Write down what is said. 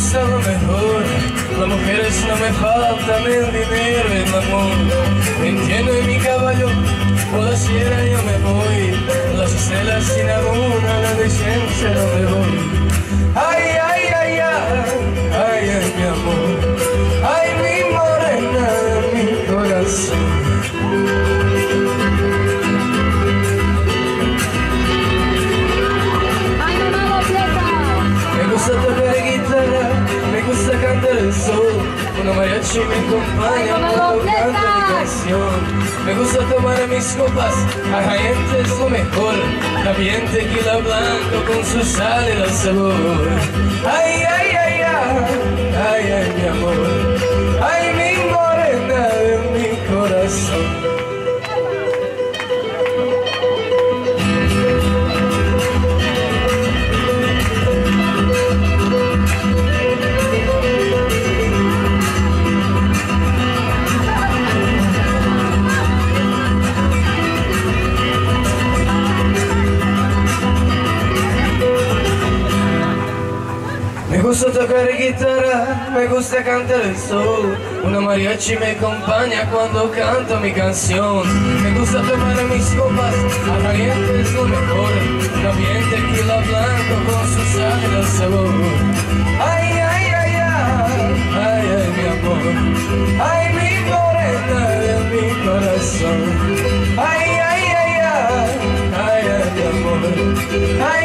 es a lo mejor. Las mujeres no me faltan el dinero, el amor. Entiendo en mi caballo, por la sierra yo me voy. Las estelas sin amor, a la decencia no me voy Ay, ay, ay, ay, ay, mi amor. Ay, mi morena, mi corazón. Santa Fe cantar el sol. Una mariachi me acompaña cuando canto mi canción. Me gusta tomar mis copas, a gente es lo mejor. También tequila blanco con su sal y el sabor. Me gusta tocar guitarra, me gusta cantar el sol. Una mariachi me acompaña cuando canto mi canción. Me gusta tomar mis copas, al caliente es lo mejor. También tequila blanco con su sal de sabor. Ay, ay, ay, ay, ay, ay, mi amor. Ay, mi morena de mi corazón. Ay, ay, ay, ay, ay, ay, mi amor. Ay,